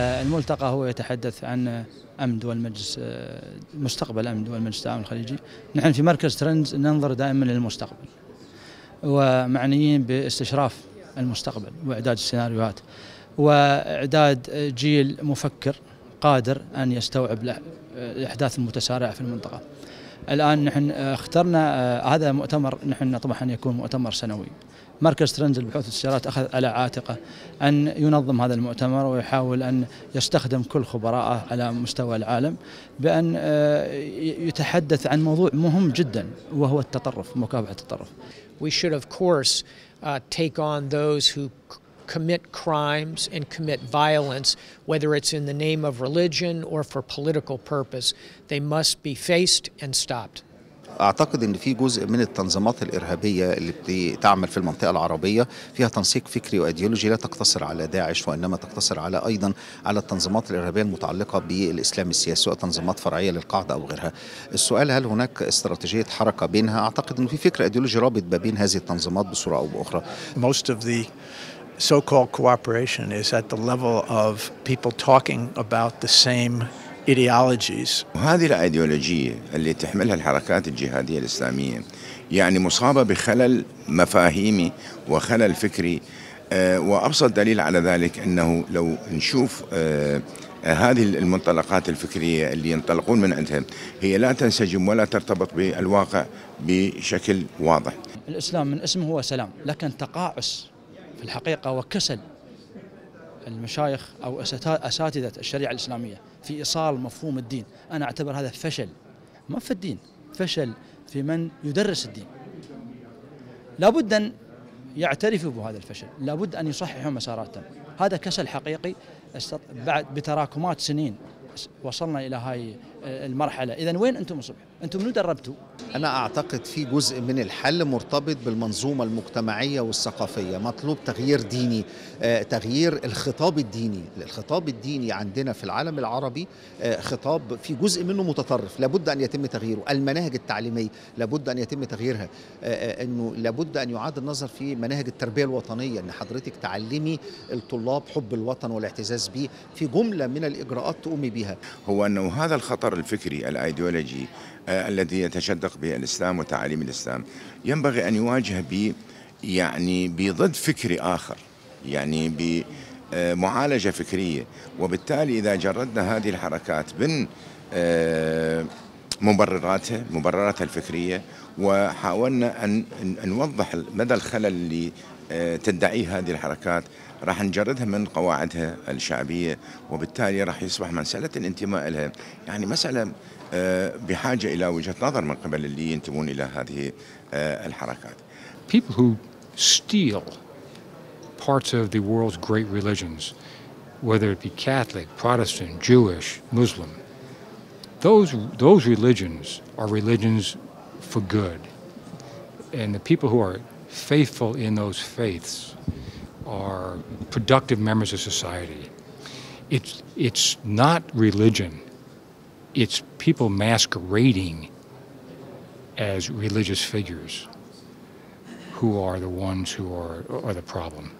الملتقى هو يتحدث عن أمن دول المجلس مستقبل أمن دول المجلس التعاون الخليجي نحن في مركز ترندز ننظر دائما للمستقبل ومعنيين باستشراف المستقبل وإعداد السيناريوهات وإعداد جيل مفكر قادر أن يستوعب الأحداث المتسارعة في المنطقة. الآن نحن اخترنا هذا مؤتمر نحن نطمح أن يكون مؤتمر سنوي. مركز ترندز للبحوث والاستشارات أخذ على عاتقه أن ينظم هذا المؤتمر ويحاول أن يستخدم كل خبراءه على مستوى العالم بأن يتحدث عن موضوع مهم جدا وهو التطرف مكافحة التطرف. We should of course uh, take on those who commit crimes and commit violence, whether it's in the name of religion or for political purpose. They must be faced and stopped. اعتقد ان في جزء من التنظيمات الارهابيه اللي بتعمل في المنطقه العربيه فيها تنسيق فكري وايديولوجي لا تقتصر على داعش وانما تقتصر على ايضا على التنظيمات الارهابيه المتعلقه بالاسلام السياسي سواء تنظيمات فرعيه للقاعده او غيرها. السؤال هل هناك استراتيجيه حركه بينها؟ اعتقد ان في فكر ايديولوجي رابط ما بين هذه التنظيمات بصوره او باخرى. Most of the so-called cooperation is at the level of people talking about the same ideologies. وهذه الأيديولوجية اللي تحملها الحركات الجهادية الإسلامية يعني مصابة بخلل مفاهيمي وخلل فكري آه وأبسط دليل على ذلك أنه لو نشوف آه هذه المنطلقات الفكرية اللي ينطلقون من عندها هي لا تنسجم ولا ترتبط بالواقع بشكل واضح. الإسلام من اسمه هو سلام، لكن تقاعس في الحقيقة وكسل المشايخ أو اساتذه الشريعة الإسلامية في إيصال مفهوم الدين، أنا أعتبر هذا فشل. ما في الدين، فشل في من يدرس الدين. لابد أن يعترفوا بهذا الفشل، لابد أن يصححوا مساراتهم، هذا كسل حقيقي بعد بتراكمات سنين وصلنا إلى هاي المرحلة، اذا وين أنتم الصبح؟ أنتم منو دربتوا؟ أنا أعتقد في جزء من الحل مرتبط بالمنظومة المجتمعية والثقافية، مطلوب تغيير ديني، آه تغيير الخطاب الديني، الخطاب الديني عندنا في العالم العربي آه خطاب في جزء منه متطرف، لابد أن يتم تغييره، المناهج التعليمية لابد أن يتم تغييرها، آه إنه لابد أن يعاد النظر في مناهج التربية الوطنية، إن حضرتك تعلمي الطلاب حب الوطن والاعتزاز به، في جملة من الإجراءات تقومي بها. هو أنه هذا الخطر الفكري الأيديولوجي الذي يتشدق به الاسلام وتعاليم الإسلام ينبغي أن يواجه ب يعني بضد فكري آخر يعني بمعالجه فكرية. وبالتالي إذا جردنا هذه الحركات من مبرراتها مبرراتها الفكرية وحاولنا أن نوضح مدى الخلل اللي تدعيه هذه الحركات راح نجردها من قواعدها الشعبيه وبالتالي راح يصبح مساله الانتماء لها يعني مساله بحاجه إلى وجهه نظر من قبل اللي ينتمون إلى هذه الحركات. People who steal parts of the world's great religions, whether it be Catholic, Protestant, Jewish, Muslim, those those religions are religions for good. And the people who are faithful in those faiths are productive members of society. It's, it's not religion, it's people masquerading as religious figures who are the ones who are, are the problem.